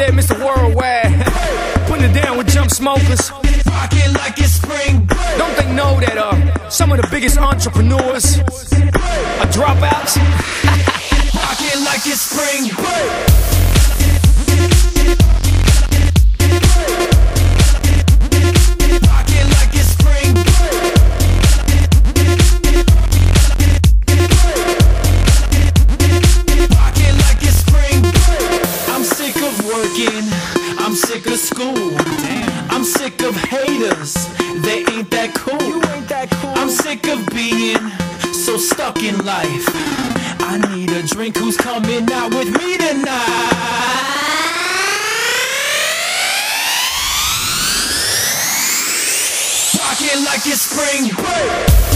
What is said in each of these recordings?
305, better say Mr. Worldwide. Putting it down with jump smokers. Rock it like it's spring break. Don't they know that uh, some of the biggest entrepreneurs are dropouts? Rock it like it's spring break. School. I'm sick of haters. They ain't that cool. You ain't that cool. I'm sick of being so stuck in life. I need a drink. Who's coming out with me tonight? Rock it like it's spring break.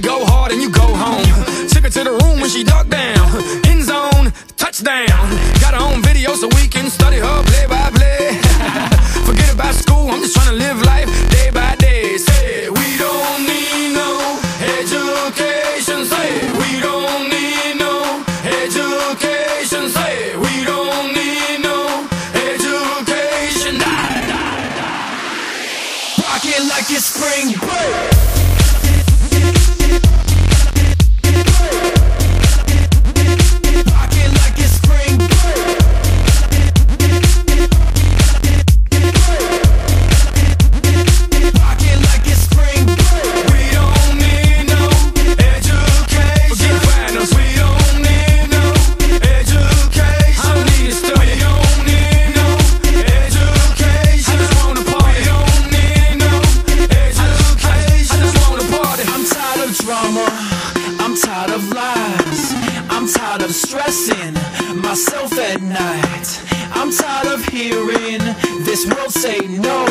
To go hard and you go home. Took her to the room when she ducked down. In zone, touchdown. Got her own video so we can study her play by play. Forget about school, I'm just trying to live life day by day. Say, we don't need no education. Say, we don't need no education. Say, we don't need no education. Die, like it's spring break. Myself at night. I'm tired of hearing this world say no.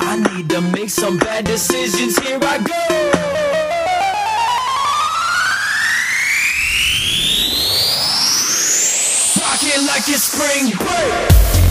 I need to make some bad decisions. Here I go. Like it's spring break.